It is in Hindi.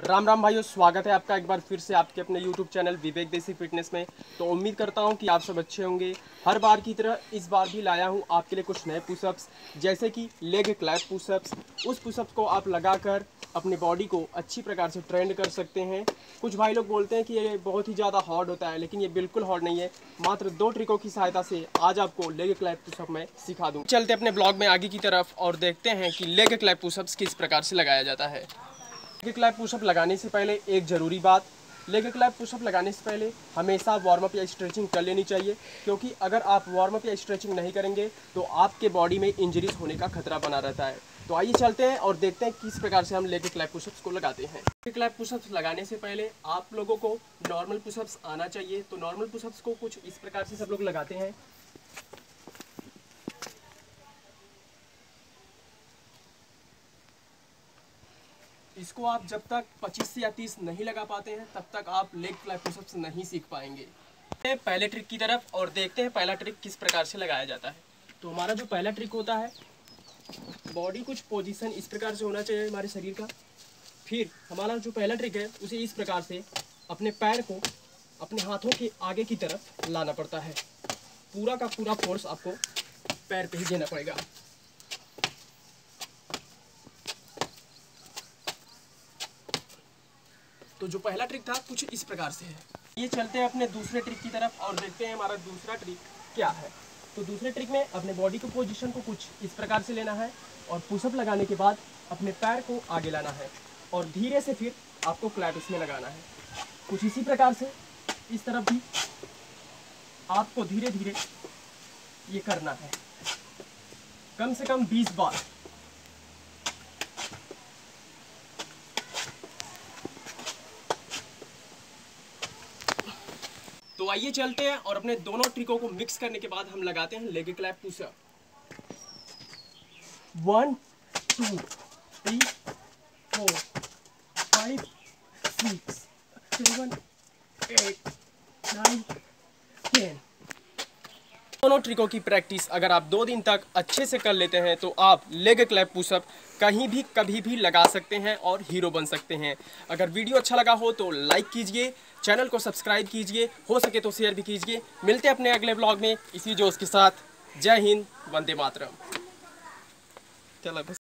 राम राम भाइयों, स्वागत है आपका एक बार फिर से आपके अपने YouTube चैनल विवेक देसी फिटनेस में। तो उम्मीद करता हूँ कि आप सब अच्छे होंगे। हर बार की तरह इस बार भी लाया हूँ आपके लिए कुछ नए पुशअप्स जैसे कि लेग क्लैप पुशअप्स उस पुशअप्स को आप लगाकर अपने बॉडी को अच्छी प्रकार से ट्रेंड कर सकते हैं। कुछ भाई लोग बोलते हैं कि ये बहुत ही ज़्यादा हार्ड होता है, लेकिन ये बिल्कुल हार्ड नहीं है। मात्र दो ट्रिकों की सहायता से आज आपको लेग क्लैप पुशअप मैं सिखा दूँ। चलते अपने ब्लॉग में आगे की तरफ़ और देखते हैं कि लेग क्लैप पुशअप्स किस प्रकार से लगाया जाता है। लेग क्लैप पुशअप लगाने से पहले एक ज़रूरी बात लेग क्लैप पुशअप लगाने से पहले हमेशा वार्म अप या स्ट्रेचिंग कर लेनी चाहिए, क्योंकि अगर आप वार्म अप या स्ट्रेचिंग नहीं करेंगे तो आपके बॉडी में इंजरीज होने का खतरा बना रहता है। तो आइए चलते हैं और देखते हैं किस प्रकार से हम लेग क्लैप पुशअप्स को लगाते हैं। लेग क्लैप पुशअप्स लगाने से पहले आप लोगों को नॉर्मल पुशअप्स आना चाहिए। तो नॉर्मल पुशअप्स को कुछ इस प्रकार से सब लोग लगाते हैं। इसको आप जब तक 25 से या 30 नहीं लगा पाते हैं, तब तक आप लेग क्लैप पुशअप्स नहीं सीख पाएँगे। पहले ट्रिक की तरफ़ और देखते हैं पहला ट्रिक किस प्रकार से लगाया जाता है। तो हमारा जो पहला ट्रिक होता है बॉडी कुछ पोजीशन इस प्रकार से होना चाहिए हमारे शरीर का। फिर हमारा जो पहला ट्रिक है, उसे इस प्रकार से अपने पैर को अपने हाथों के आगे की तरफ़ लाना पड़ता है। पूरा का पूरा फोर्स आपको पैर पे ही देना पड़ेगा। तो जो पहला ट्रिक था, कुछ इस प्रकार से है। ये चलते हैं अपने दूसरे ट्रिक की तरफ़ और देखते हैं हमारा दूसरा ट्रिक क्या है। तो दूसरे ट्रिक में अपने बॉडी को पोजिशन को कुछ इस प्रकार से लेना है और पुशअप लगाने के बाद अपने पैर को आगे लाना है और धीरे से फिर आपको क्लैप इसमें लगाना है। कुछ इसी प्रकार से इस तरफ़ भी आपको धीरे धीरे ये करना है। कम से कम 20 बार। तो आइए चलते हैं और अपने दोनों ट्रिकों को मिक्स करने के बाद हम लगाते हैं leg clap pushup one two three four five six seven eight nine ten दोनों ट्रिकों की प्रैक्टिस अगर आप दो दिन तक अच्छे से कर लेते हैं तो आप लेग क्लैप पुशअप कहीं भी, कभी भी लगा सकते हैं और हीरो बन सकते हैं। अगर वीडियो अच्छा लगा हो तो लाइक कीजिए चैनल को सब्सक्राइब कीजिए, हो सके तो शेयर भी कीजिए। मिलते हैं अपने अगले ब्लॉग में। इसी जोश के साथ, जय हिंद, वंदे मातरम। चलो